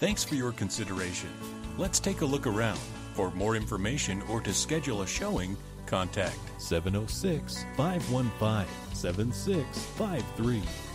Thanks for your consideration. Let's take a look around. For more information or to schedule a showing, contact 706 515 7653.